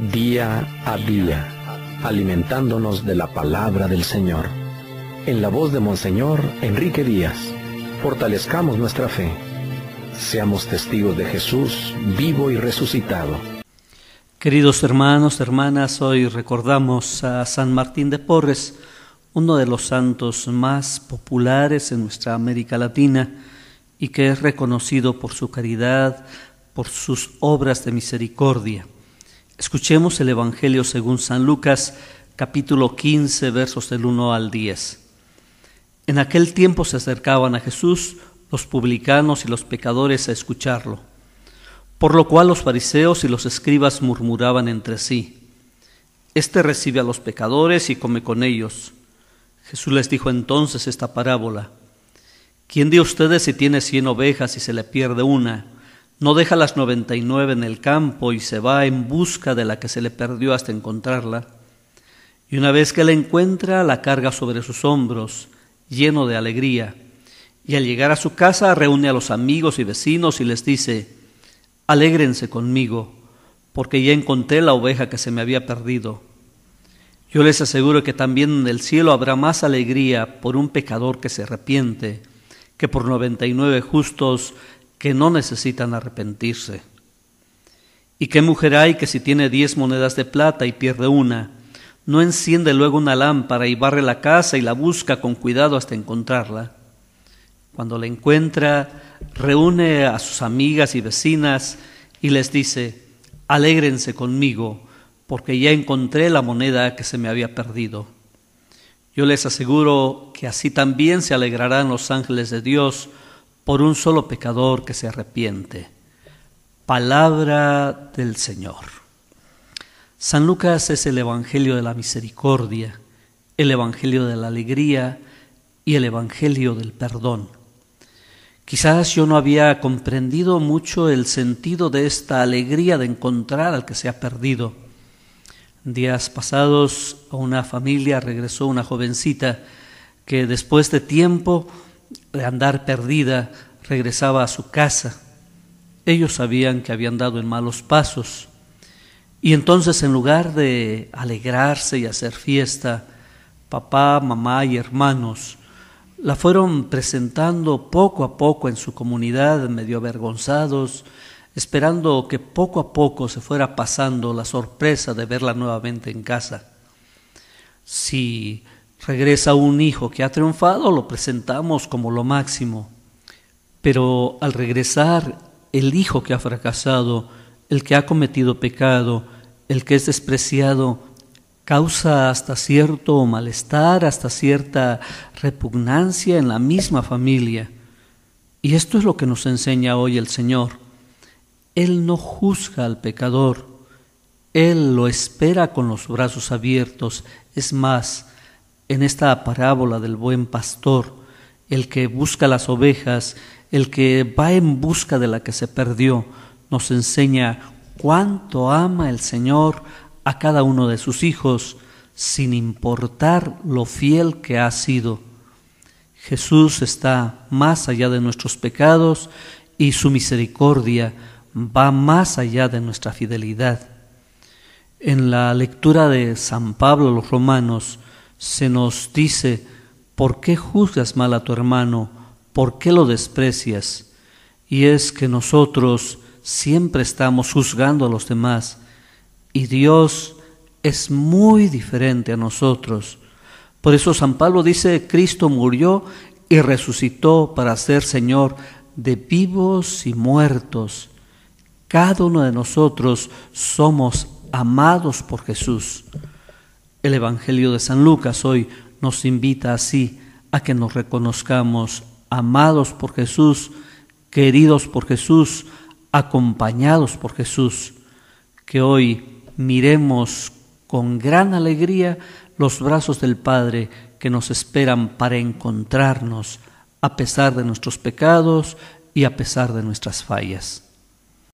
día a día, alimentándonos de la palabra del Señor. En la voz de Monseñor Enrique Díaz, fortalezcamos nuestra fe. Seamos testigos de Jesús vivo y resucitado. Queridos hermanos, hermanas, hoy recordamos a San Martín de Porres, uno de los santos más populares en nuestra América Latina y que es reconocido por su caridad, por sus obras de misericordia. Escuchemos el Evangelio según San Lucas, capítulo 15, versos del 1 al 10. En aquel tiempo se acercaban a Jesús los publicanos y los pecadores a escucharlo, por lo cual los fariseos y los escribas murmuraban entre sí, Este recibe a los pecadores y come con ellos. Jesús les dijo entonces esta parábola, ¿quién de ustedes si tiene cien ovejas y se le pierde una? No deja las noventa y nueve en el campo y se va en busca de la que se le perdió hasta encontrarla. Y una vez que la encuentra, la carga sobre sus hombros, lleno de alegría. Y al llegar a su casa reúne a los amigos y vecinos y les dice, Alégrense conmigo, porque ya encontré la oveja que se me había perdido. Yo les aseguro que también en el cielo habrá más alegría por un pecador que se arrepiente que por noventa y nueve justos que no necesitan arrepentirse. ¿Y qué mujer hay que si tiene diez monedas de plata y pierde una, no enciende luego una lámpara y barre la casa y la busca con cuidado hasta encontrarla? Cuando la encuentra, reúne a sus amigas y vecinas y les dice, alégrense conmigo, porque ya encontré la moneda que se me había perdido. Yo les aseguro que así también se alegrarán los ángeles de Dios por un solo pecador que se arrepiente. Palabra del Señor. San Lucas es el Evangelio de la misericordia, el Evangelio de la alegría y el Evangelio del perdón. Quizás yo no había comprendido mucho el sentido de esta alegría de encontrar al que se ha perdido. Días pasados a una familia regresó una jovencita que después de tiempo de andar perdida, regresaba a su casa. Ellos sabían que habían dado en malos pasos. Y entonces en lugar de alegrarse y hacer fiesta, papá, mamá y hermanos la fueron presentando poco a poco en su comunidad, medio avergonzados, esperando que poco a poco se fuera pasando la sorpresa de verla nuevamente en casa. Si regresa un hijo que ha triunfado, lo presentamos como lo máximo. Pero al regresar el hijo que ha fracasado, el que ha cometido pecado, el que es despreciado, causa hasta cierto malestar, hasta cierta repugnancia en la misma familia. Y esto es lo que nos enseña hoy el Señor. Él no juzga al pecador, Él lo espera con los brazos abiertos. Es más, en esta parábola del buen pastor, el que busca las ovejas, el que va en busca de la que se perdió, nos enseña cuánto ama el Señor a cada uno de sus hijos, sin importar lo fiel que ha sido. Jesús está más allá de nuestros pecados y su misericordia va más allá de nuestra fidelidad. En la lectura de San Pablo a los romanos, se nos dice, ¿por qué juzgas mal a tu hermano? ¿Por qué lo desprecias? Y es que nosotros siempre estamos juzgando a los demás y Dios es muy diferente a nosotros. Por eso San Pablo dice, Cristo murió y resucitó para ser Señor de vivos y muertos. Cada uno de nosotros somos amados por Jesús. El Evangelio de San Lucas hoy nos invita así a que nos reconozcamos amados por Jesús, queridos por Jesús, acompañados por Jesús, que hoy miremos con gran alegría los brazos del Padre que nos esperan para encontrarnos a pesar de nuestros pecados y a pesar de nuestras fallas.